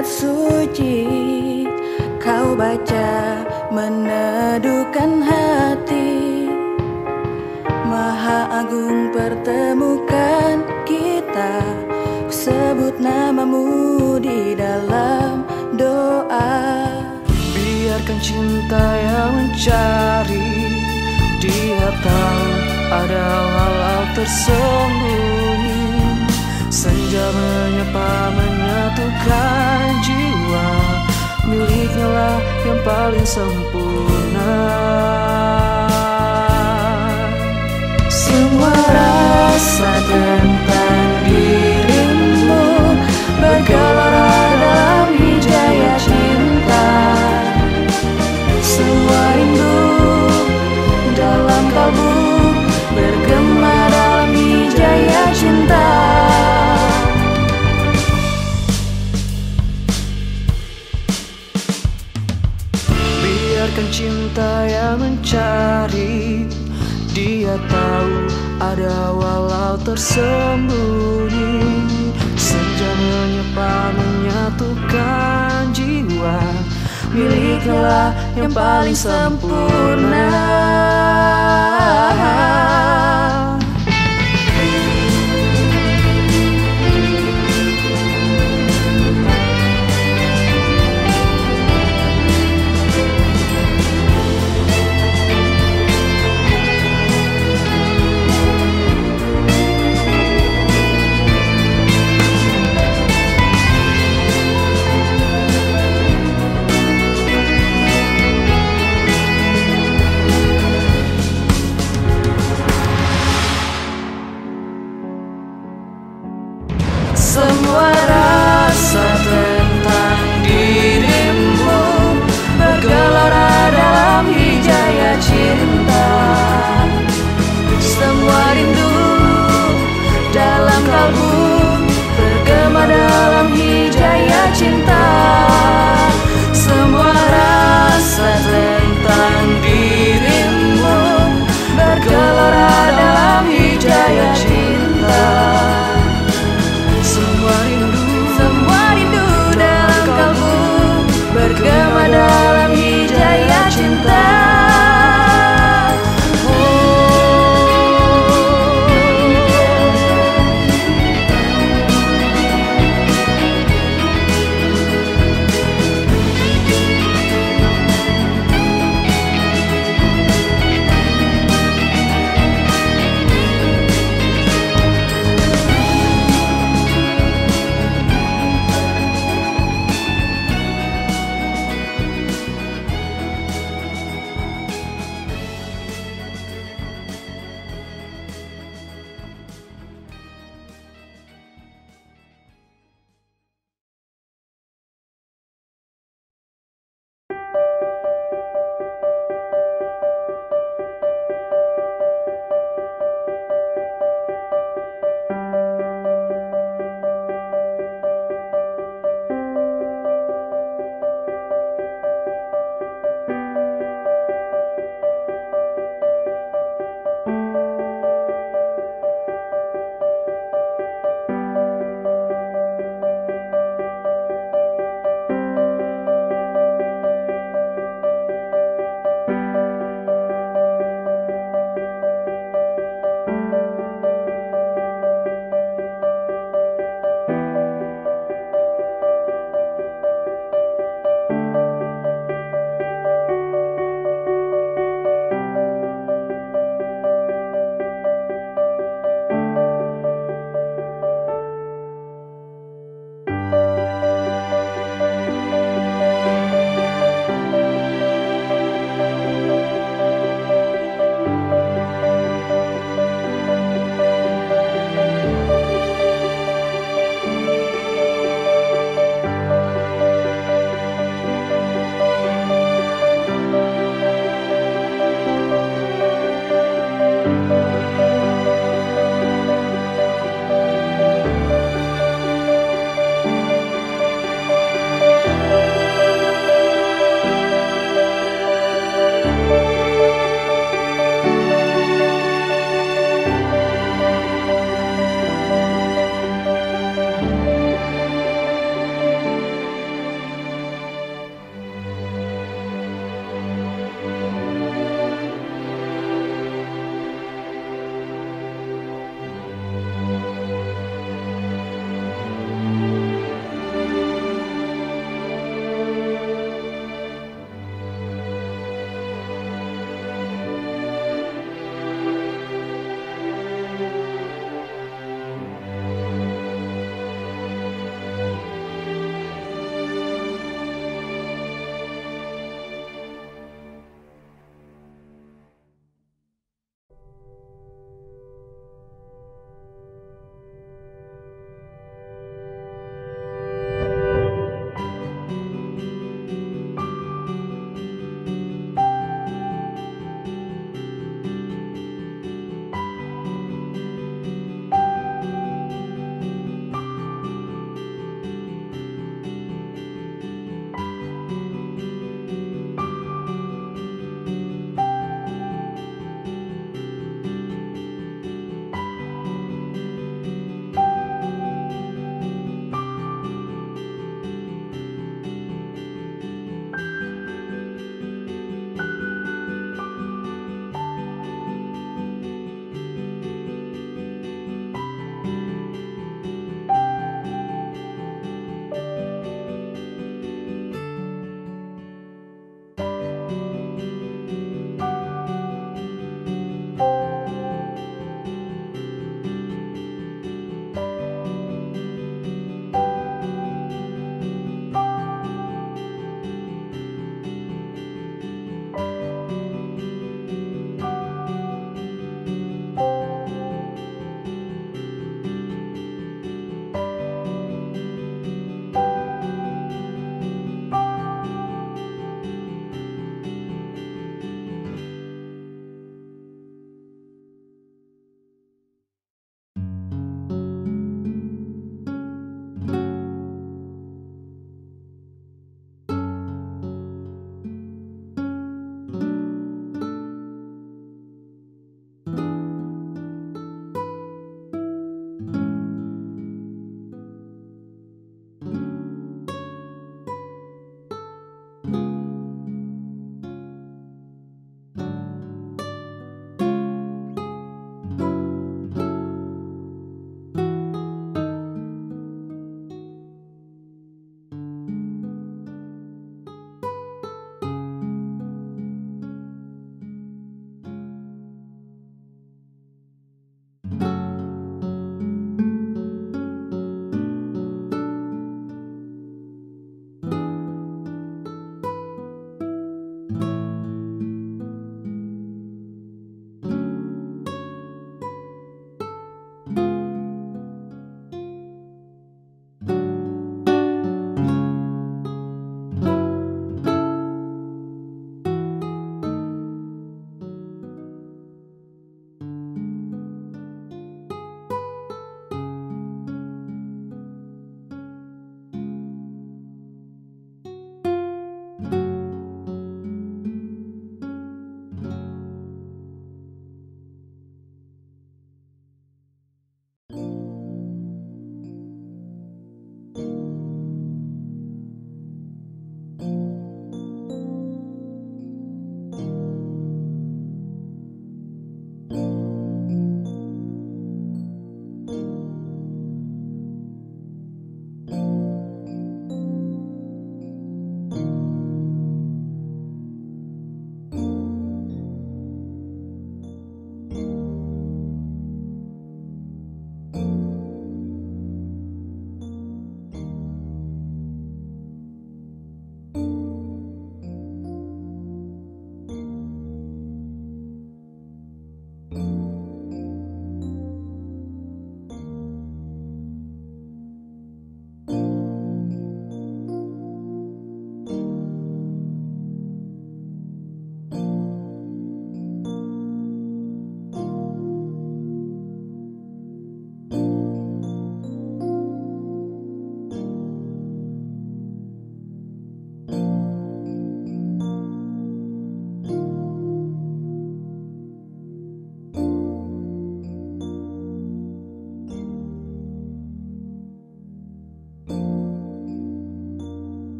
Ayat suci Kau baca meneduhkan hati. Maha Agung pertemukan kita sebut namamu di dalam doa. Biarkan cinta yang mencari Dia tahu ada walau tersembunyi. Senja menyapa menyatukan jiwa Miliknya lah yang paling sempurna. Semua rasa tentang dirimu cinta yang mencari Dia tahu ada walau tersembunyi. Senja menyapa menyatukan jiwa. Miliknya lah yang paling sempurna Semua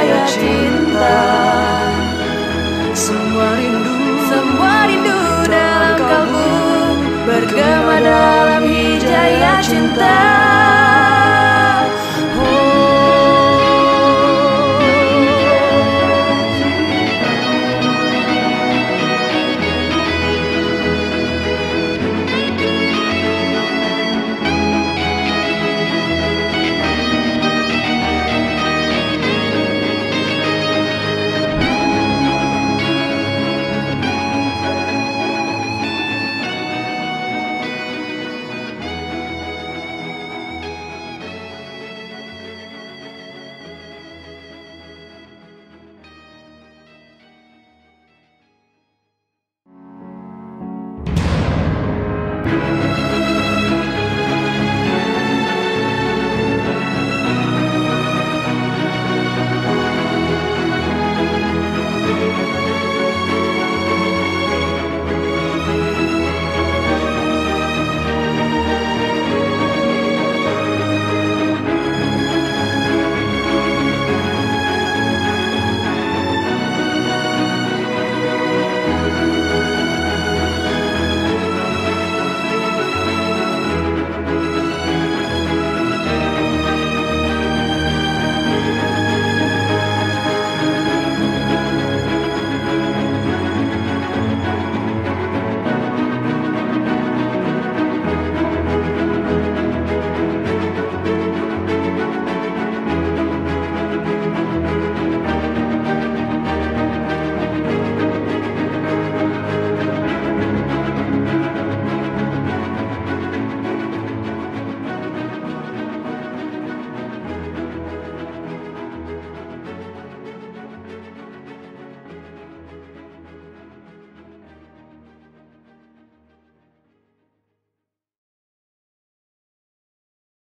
hijaya cinta. Semua rindu. Semua rindu dalam kalbu Bergema dalam hijaya cinta